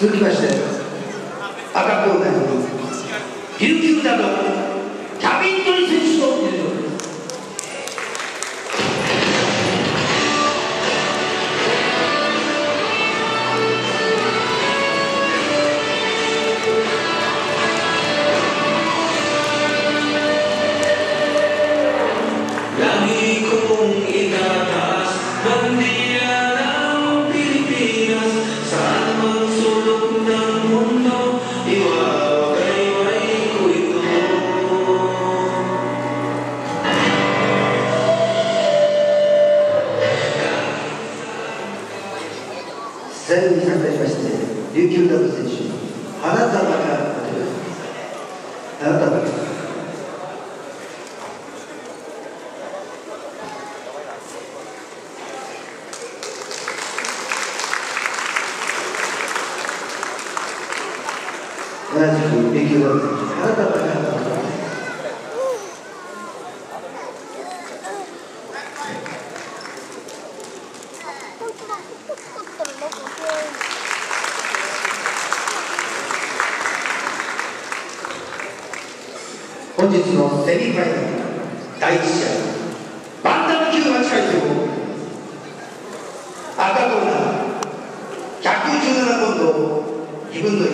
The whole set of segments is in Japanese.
続きまして赤コーナーに。琉球など最後に参加しまして琉球ダブ選手花束から花束同じく琉球ダブ選手花束が本日のセミファイナル第1試合バンタム級8階級赤コーナー117ポンド2分の1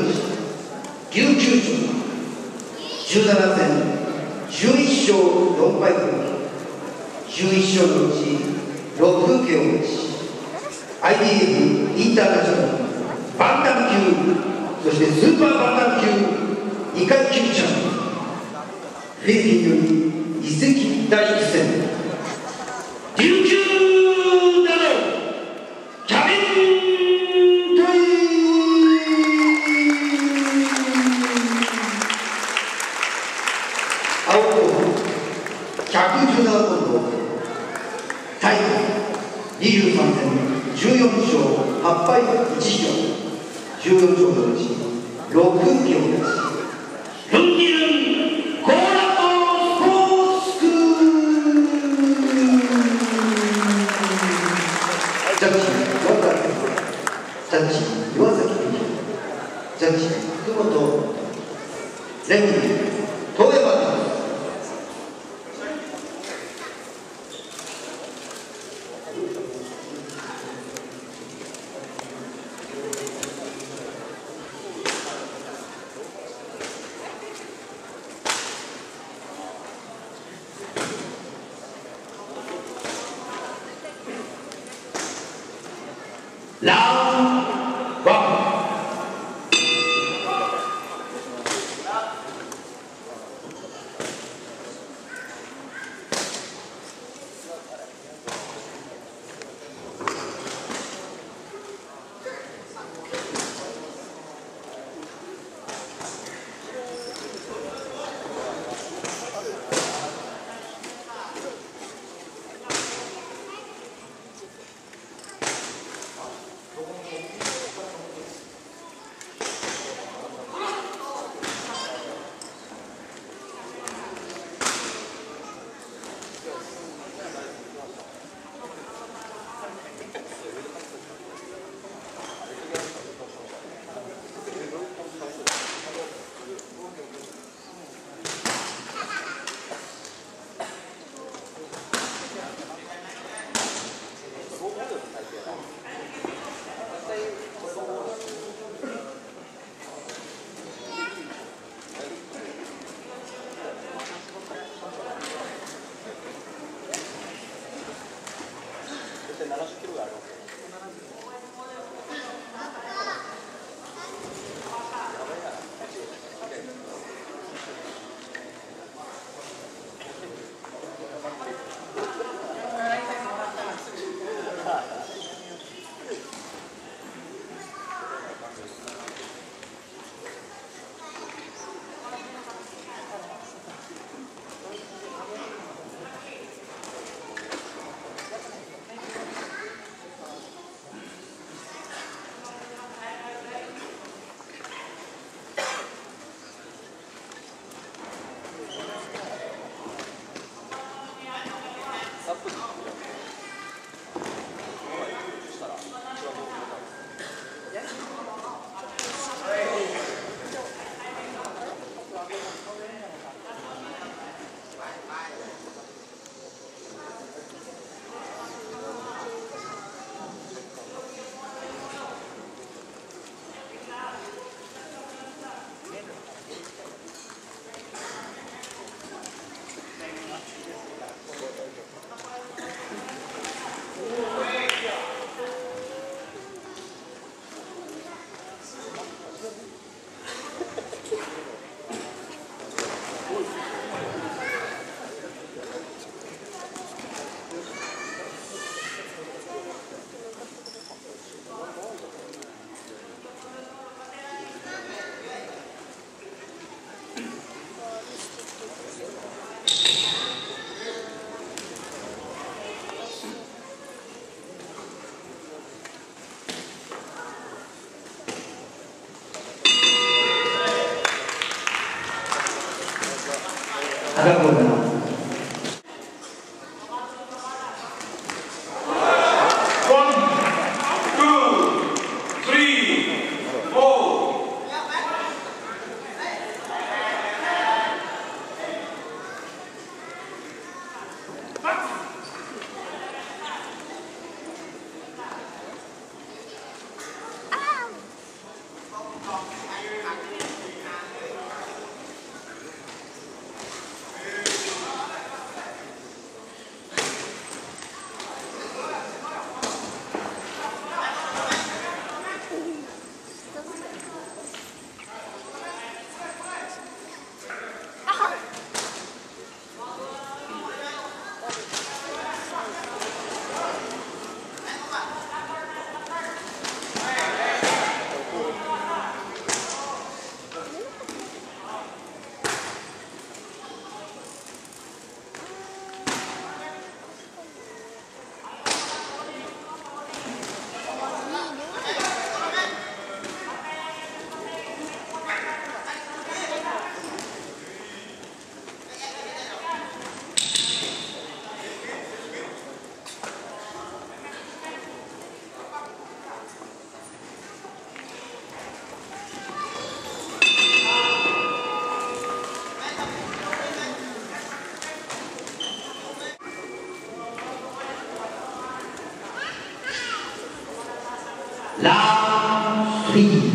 琉球中17戦11勝4敗と11勝のうち6分けを持ち IBF インターナショナルバンタム級そしてスーパーバンタム級2階級チャンピオン。フィリピンより移籍第一戦琉球などキャビントイ青コーナー117ポンドタイ23戦14勝8敗1勝14勝のうち6分けを出しルンギルンコーラトスポーツスクールジャッジ岩田ジャッジ岩崎ジャッジ福本レ no sé qué Gentlemen. La fin.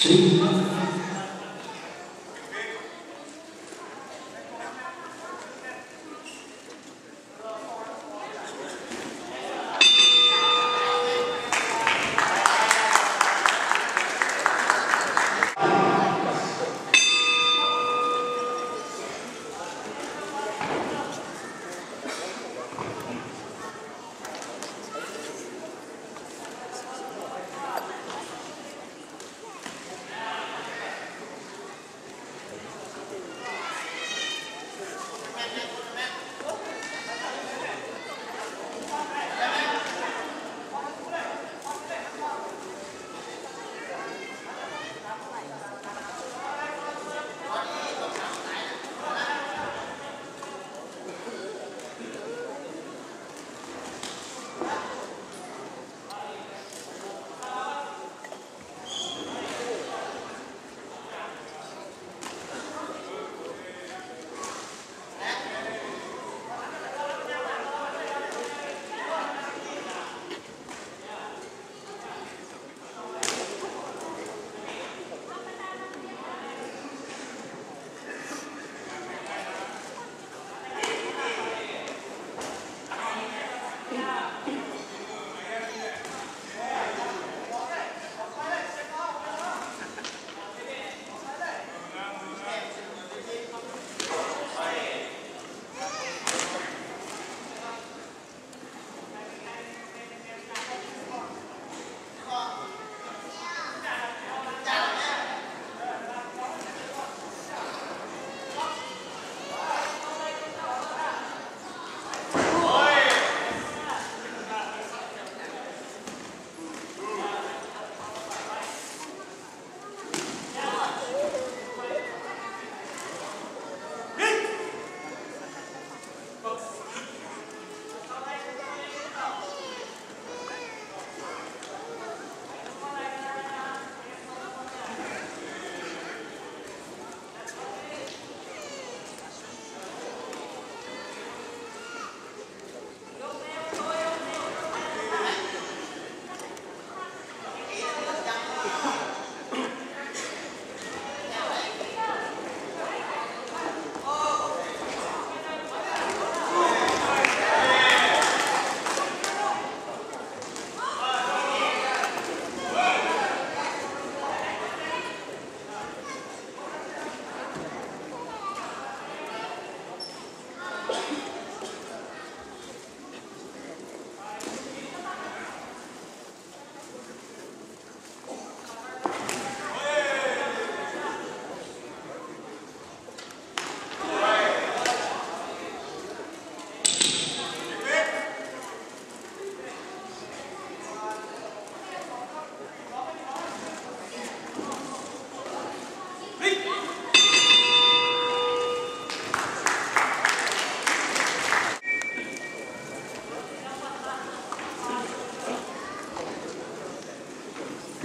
See?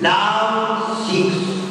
Now six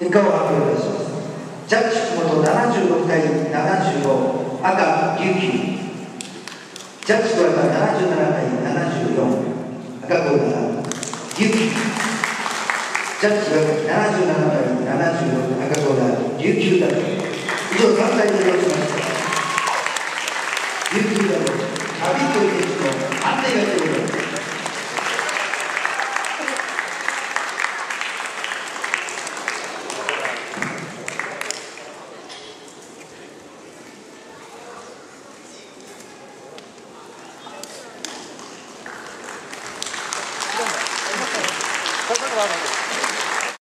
結果を発表いたします。ジャッジ福本76対75赤琉球。ジャッジ小赤77対74赤コーナー琉球。ジャッジ岩崎77対76赤コーナー琉球だ以上3対で要しました。